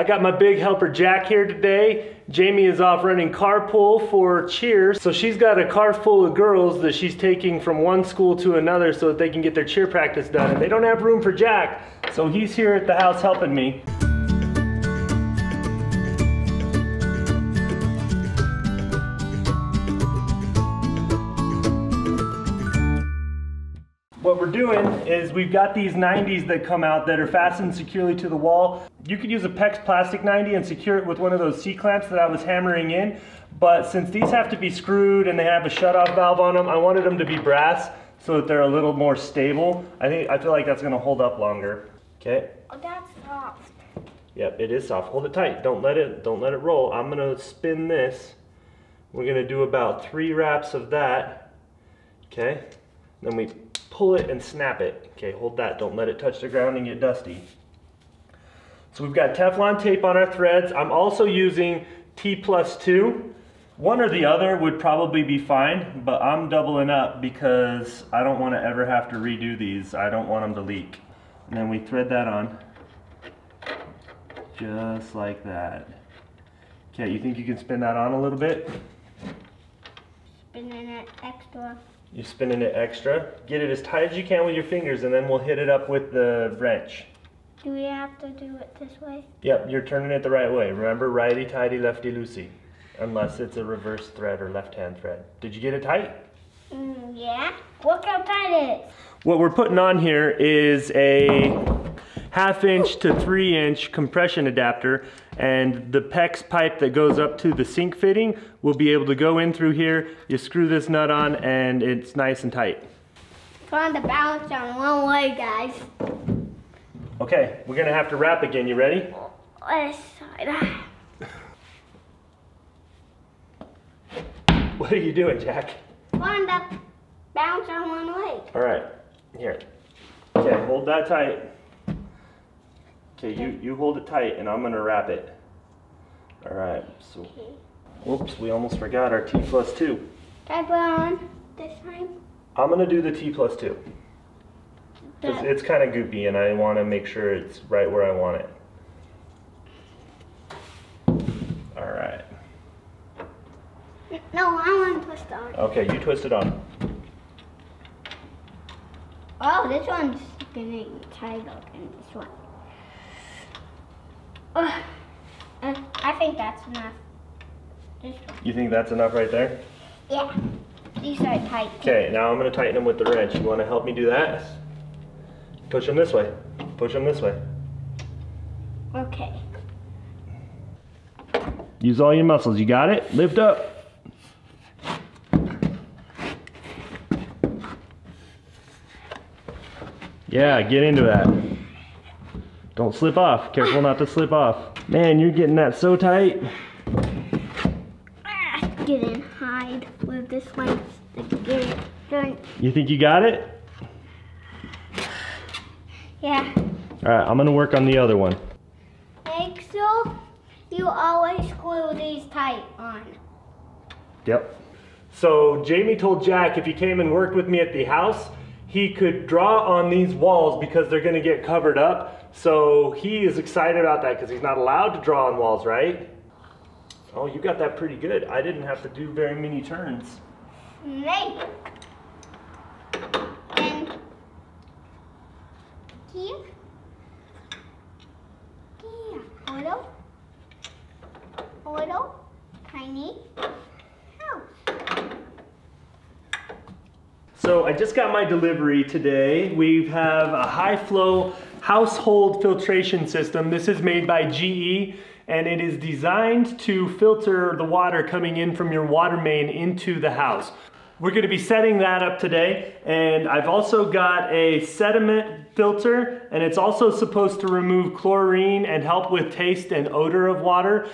I got my big helper Jack here today. Jami is off running carpool for cheer. So she's got a car full of girls that she's taking from one school to another so that they can get their cheer practice done. And they don't have room for Jack. So he's here at the house helping me. Doing is we've got these 90s that come out that are fastened securely to the wall. You could use a PEX plastic 90 and secure it with one of those C-clamps that I was hammering in. But since these have to be screwed and they have a shut-off valve on them, I wanted them to be brass so that they're a little more stable. I think I feel like that's gonna hold up longer. Okay. Oh, that's soft. Yep, it is soft. Hold it tight. Don't let it don't let it roll. I'm gonna spin this. We're gonna do about three wraps of that. Okay. Then we pull it and snap it. Okay, hold that. Don't let it touch the ground and get dusty. So we've got Teflon tape on our threads. I'm also using T plus two. One or the other would probably be fine, but I'm doubling up because I don't want to ever have to redo these. I don't want them to leak. And then we thread that on. Just like that. Okay, you think you can spin that on a little bit? Spinning it extra. You're spinning it extra. Get it as tight as you can with your fingers and then we'll hit it up with the wrench. Do we have to do it this way? Yep, you're turning it the right way. Remember, righty tighty, lefty loosey. Unless it's a reverse thread or left hand thread. Did you get it tight? Mm, yeah. Look how tight it is. What we're putting on here is a half inch to three inch compression adapter and the PEX pipe that goes up to the sink fitting will be able to go in through here. You screw this nut on and it's nice and tight. Trying to balance on one leg, guys. Okay, we're gonna have to wrap again. You ready? Side. What are you doing, Jack? Trying to bounce on one leg. All right, here. Okay, hold that tight. Okay, you, you hold it tight and I'm gonna wrap it. All right, so, Okay. whoops, we almost forgot our T plus two. Can I put on this time? I'm gonna do the T plus two. Cause it's kinda goopy and I wanna make sure it's right where I want it. All right, No, I want to twist on. okay, you twist it on. Oh, this one's getting tighter than this one. Uh, I think that's enough. You think that's enough right there? Yeah. These are tight. Okay, now I'm gonna tighten them with the wrench. You wanna help me do that? Push them this way. Push them this way. Okay. Use all your muscles. You got it? Lift up. Yeah, get into that. Don't slip off. Careful not to slip off. Man, you're getting that so tight. Get in, hide with this one. Get it. You think you got it? Yeah. All right, I'm gonna work on the other one. Sure you always screw these tight on. Yep. So Jami told Jack if he came and worked with me at the house, he could draw on these walls because they're gonna get covered up. So he is excited about that because he's not allowed to draw on walls, right? Oh, you got that pretty good. I didn't have to do very many turns. Snake. And here. Here. Little. Little. Tiny. House. So I just got my delivery today. We have a high flow household filtration system. This is made by GE and it is designed to filter the water coming in from your water main into the house. We're gonna be setting that up today and I've also got a sediment filter and it's also supposed to remove chlorine and help with taste and odor of water.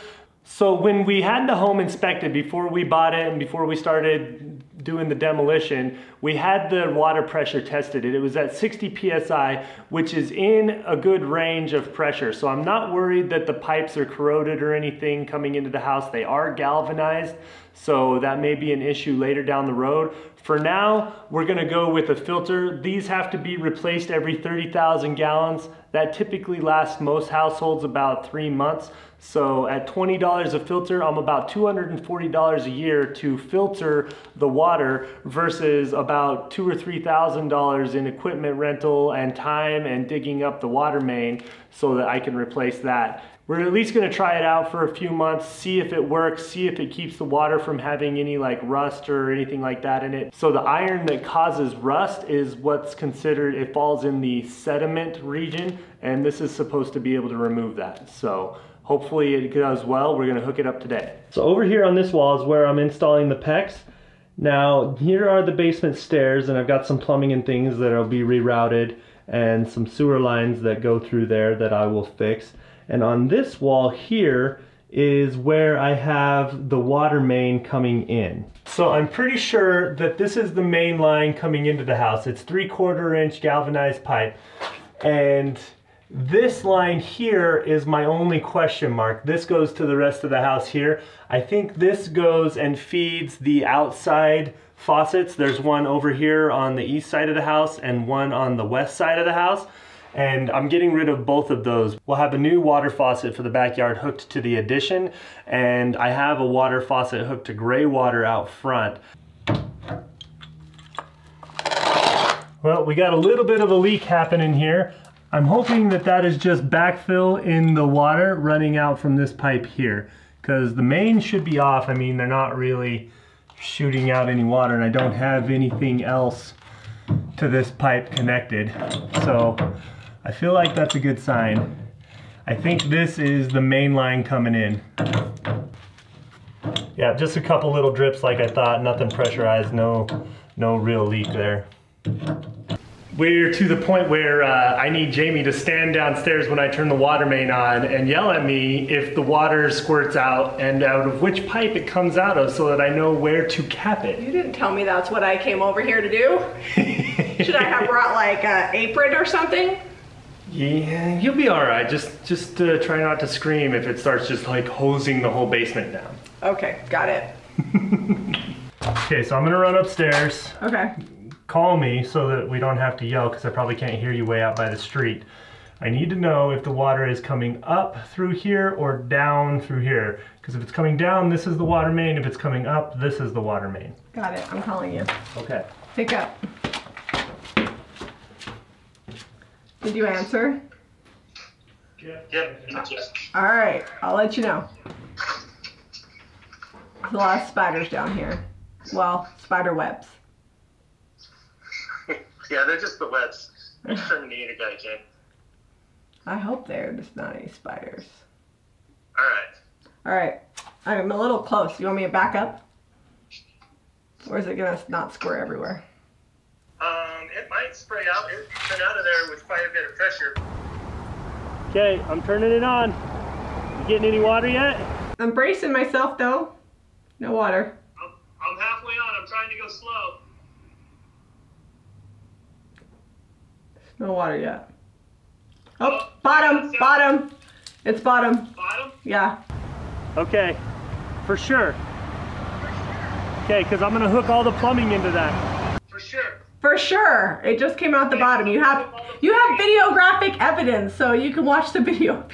So when we had the home inspected before we bought it and before we started doing the demolition, we had the water pressure tested. It was at 60 psi, which is in a good range of pressure. So I'm not worried that the pipes are corroded or anything coming into the house. They are galvanized, so that may be an issue later down the road. For now, we're gonna go with a filter. These have to be replaced every 30,000 gallons. That typically lasts most households about three months. So at $20 a filter, I'm about $240 a year to filter the water versus about two or $3,000 in equipment rental and time and digging up the water main so that I can replace that. We're at least gonna try it out for a few months, see if it works, see if it keeps the water from having any like rust or anything like that in it. So the iron that causes rust is what's considered, it falls in the sediment region, and this is supposed to be able to remove that. So hopefully it does well. We're gonna hook it up today. So over here on this wall is where I'm installing the PEX. Now, here are the basement stairs, and I've got some plumbing and things that'll be rerouted, and some sewer lines that go through there that I will fix. And on this wall here is where I have the water main coming in. So I'm pretty sure that this is the main line coming into the house. It's three quarter inch galvanized pipe. And this line here is my only question mark. This goes to the rest of the house here. I think this goes and feeds the outside faucets. There's one over here on the east side of the house and one on the west side of the house and I'm getting rid of both of those. We'll have a new water faucet for the backyard hooked to the addition, and I have a water faucet hooked to gray water out front. Well, we got a little bit of a leak happening here. I'm hoping that that is just backfill in the water running out from this pipe here because the main should be off. I mean, they're not really shooting out any water and I don't have anything else to this pipe connected. So I feel like that's a good sign. I think this is the main line coming in. Yeah, just a couple little drips like I thought, nothing pressurized, no, no real leak there. We're to the point where uh, I need Jami to stand downstairs when I turn the water main on and yell at me if the water squirts out and out of which pipe it comes out of so that I know where to cap it. You didn't tell me that's what I came over here to do. Should I have brought like an apron or something? Yeah, you'll be all right. Just just uh, try not to scream if it starts just like hosing the whole basement down. Okay, got it. okay, so I'm gonna run upstairs. Okay. Call me so that we don't have to yell because I probably can't hear you way out by the street. I need to know if the water is coming up through here or down through here. Because if it's coming down, this is the water main. If it's coming up, this is the water main. Got it. I'm calling you. Okay. Pick up. Did you answer? Yep. All right, I'll let you know. There's a lot of spiders down here. Well, spider webs. Yeah, they're just the webs. Exterminator guy, Jay. I hope there's not any spiders. All right. All right, I'm a little close. You want me to back up? Or is it gonna not squirt everywhere? Um, it might spray out. It turn out of there with quite a bit of pressure. Okay, I'm turning it on. You getting any water yet? I'm bracing myself though. No water. I'm, I'm halfway on. I'm trying to go slow. No water yet. Oh, bottom, bottom. It's bottom. Bottom? Yeah. Okay, for sure. Okay, because I'm gonna hook all the plumbing into that. For sure. For sure. It just came out the bottom. You have you have videographic evidence, so you can watch the video. All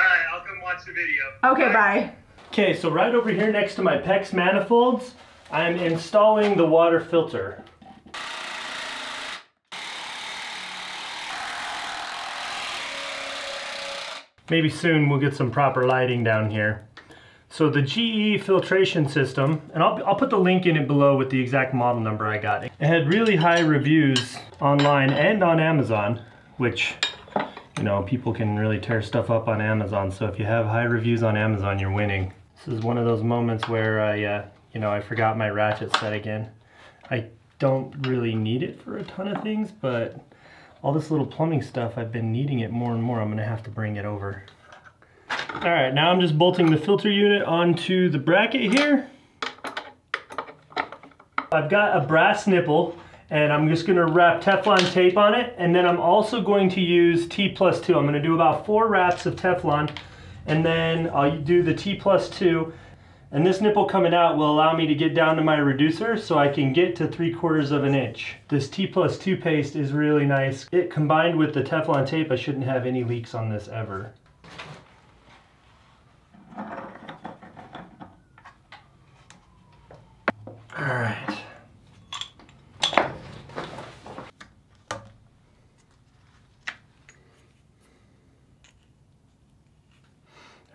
right, I'll come watch the video. okay, bye. Okay, so right over here next to my PEX manifolds, I'm installing the water filter. Maybe soon we'll get some proper lighting down here. So the GE filtration system, and I'll, I'll put the link in it below with the exact model number I got. It had really high reviews online and on Amazon, which, you know, people can really tear stuff up on Amazon. So if you have high reviews on Amazon, you're winning. This is one of those moments where I, uh, you know, I forgot my ratchet set again. I don't really need it for a ton of things, but all this little plumbing stuff, I've been needing it more and more. I'm gonna have to bring it over. All right, now I'm just bolting the filter unit onto the bracket here. I've got a brass nipple and I'm just gonna wrap Teflon tape on it and then I'm also going to use T plus two. I'm gonna do about four wraps of Teflon and then I'll do the T plus two And this nipple coming out will allow me to get down to my reducer so I can get to 3 quarters of an inch. This T plus 2 paste is really nice. It combined with the Teflon tape, I shouldn't have any leaks on this ever. All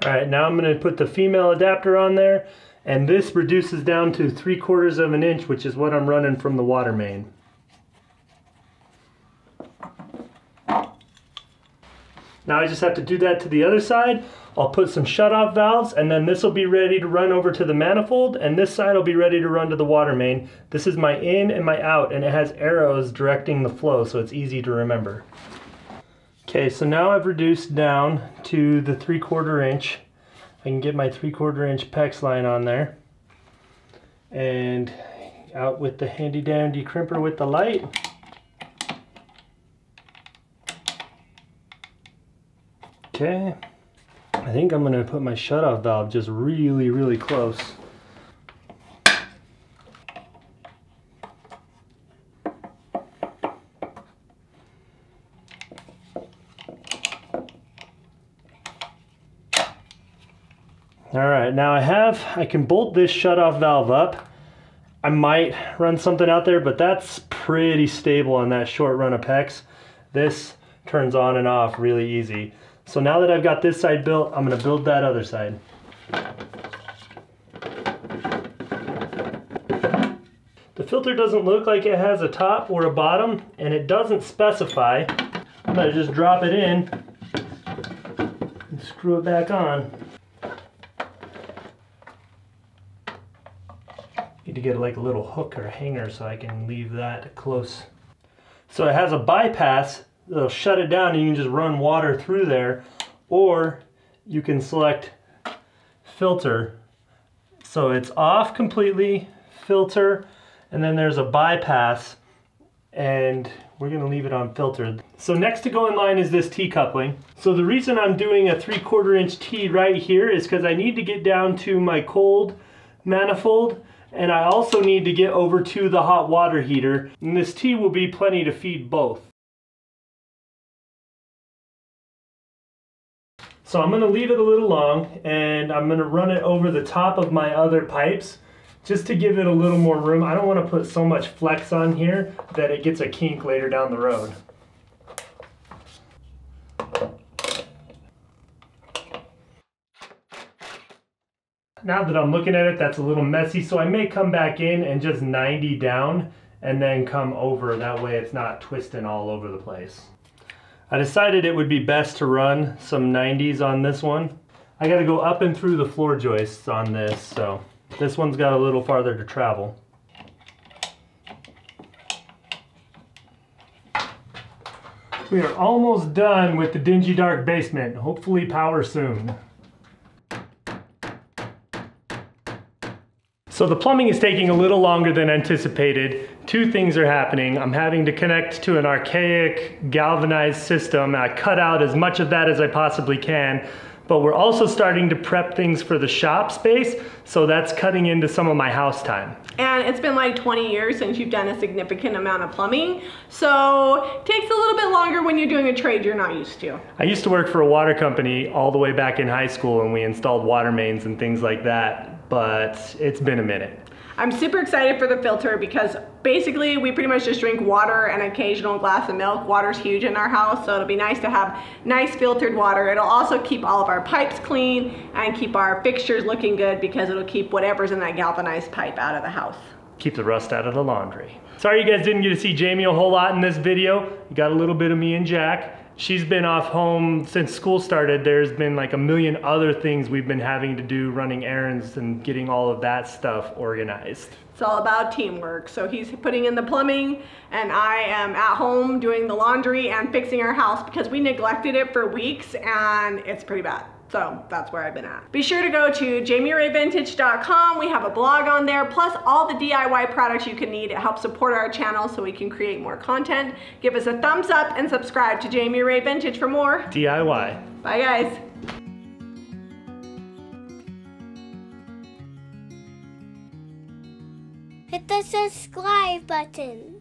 All right, now I'm gonna put the female adapter on there and this reduces down to three quarters of an inch, which is what I'm running from the water main. Now I just have to do that to the other side. I'll put some shut-off valves and then this will be ready to run over to the manifold and this side will be ready to run to the water main. This is my in and my out and it has arrows directing the flow so it's easy to remember. Okay, so now I've reduced down to the three quarter inch. I can get my three quarter inch PEX line on there. And out with the handy dandy crimper with the light. Okay, I think I'm gonna put my shutoff valve just really, really close. All right, now I have, I can bolt this shutoff valve up. I might run something out there, but that's pretty stable on that short run of PEX. This turns on and off really easy. So now that I've got this side built, I'm gonna build that other side. The filter doesn't look like it has a top or a bottom, and it doesn't specify. I'm gonna just drop it in and screw it back on. To get like a little hook or hanger so I can leave that close. So it has a bypass that'll shut it down and you can just run water through there or you can select filter. So it's off completely, filter, and then there's a bypass and we're gonna leave it on filtered. So next to go in line is this T-coupling. So the reason I'm doing a 3 quarter inch T right here is because I need to get down to my cold manifold and I also need to get over to the hot water heater. And this tea will be plenty to feed both. So I'm gonna leave it a little long and I'm gonna run it over the top of my other pipes just to give it a little more room. I don't wanna put so much flex on here that it gets a kink later down the road. Now that I'm looking at it, that's a little messy, so I may come back in and just 90 down and then come over. That way it's not twisting all over the place. I decided it would be best to run some 90s on this one. I gotta go up and through the floor joists on this, so this one's got a little farther to travel. We are almost done with the dingy dark basement. Hopefully power soon. So the plumbing is taking a little longer than anticipated. Two things are happening. I'm having to connect to an archaic galvanized system. I cut out as much of that as I possibly can, but we're also starting to prep things for the shop space, so that's cutting into some of my house time. And it's been like 20 years since you've done a significant amount of plumbing, so it takes a little bit longer when you're doing a trade you're not used to. I used to work for a water company all the way back in high school and we installed water mains and things like that but it's been a minute. I'm super excited for the filter because basically we pretty much just drink water and occasional glass of milk. Water's huge in our house, so it'll be nice to have nice filtered water. It'll also keep all of our pipes clean and keep our fixtures looking good because it'll keep whatever's in that galvanized pipe out of the house. Keep the rust out of the laundry. Sorry you guys didn't get to see Jami a whole lot in this video. You got a little bit of me and Jack she's been off home since school started. There's been like a million other things we've been having to do, running errands and getting all of that stuff organized. It's all about teamwork. So he's putting in the plumbing and I am at home doing the laundry and fixing our house because we neglected it for weeks and it's pretty bad. So that's where I've been at. Be sure to go to jamirayvintage.com. We have a blog on there, plus all the DIY products you can need. It helps support our channel so we can create more content. Give us a thumbs up and subscribe to Jami Ray Vintage for more DIY. Bye guys. Hit the subscribe button.